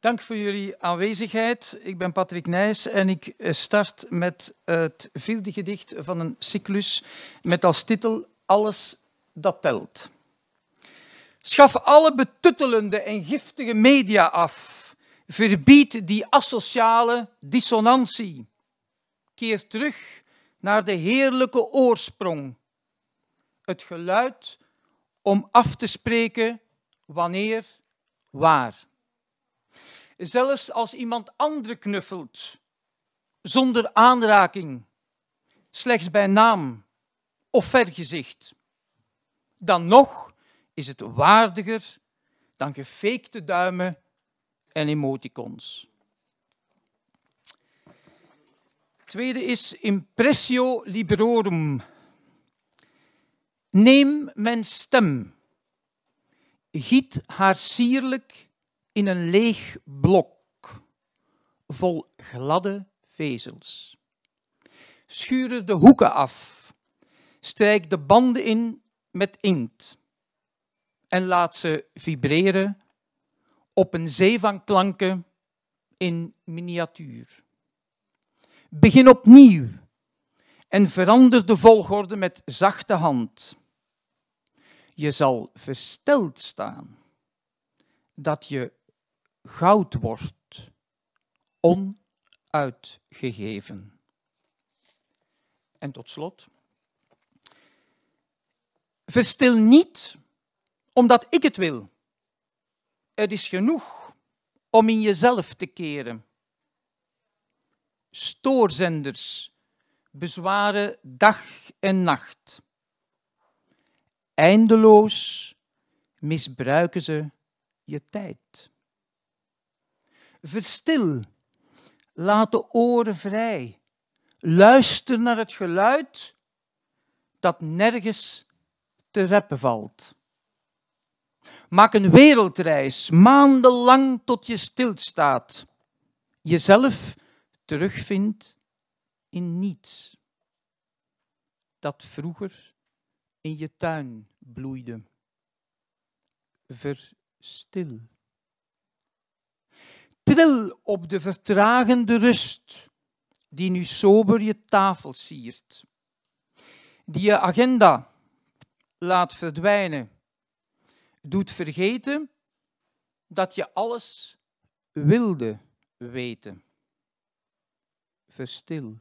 Dank voor jullie aanwezigheid. Ik ben Patrick Nijs en ik start met het vierde gedicht van een cyclus met als titel Alles dat telt. Schaf alle betuttelende en giftige media af. Verbied die asociale dissonantie. Keer terug naar de heerlijke oorsprong. Het geluid om af te spreken wanneer, waar. Zelfs als iemand anderen knuffelt, zonder aanraking, slechts bij naam of vergezicht. Dan nog is het waardiger dan gefakte duimen en emoticons. Tweede is impressio liberorum. Neem mijn stem, giet haar sierlijk in een leeg blok, vol gladde vezels. Schuur de hoeken af, strijk de banden in met inkt en laat ze vibreren op een zee van klanken in miniatuur. Begin opnieuw en verander de volgorde met zachte hand. Je zal versteld staan dat je goud wordt, onuitgegeven. En tot slot. Verstil niet omdat ik het wil. Het is genoeg om in jezelf te keren. Stoorzenders bezwaren dag en nacht. Eindeloos misbruiken ze je tijd. Verstil, laat de oren vrij. Luister naar het geluid dat nergens te reppen valt. Maak een wereldreis, maandenlang tot je stilstaat. Jezelf terugvindt in niets dat vroeger in je tuin bloeide. Verstil. Tril op de vertragende rust die nu sober je tafel siert, die je agenda laat verdwijnen doet vergeten dat je alles wilde weten. Verstil.